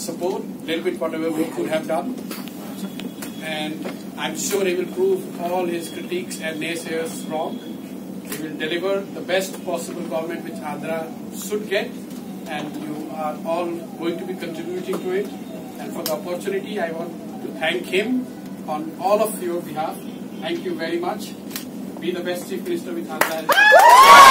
support, a little bit whatever we could have done. And I'm sure he will prove all his critiques and naysayers wrong. He will deliver the best possible government which Andhra should get, and you are all going to be contributing to it. And for the opportunity, I want to thank him on all of your behalf. Thank you very much. Be the best Chief Minister with Andhra.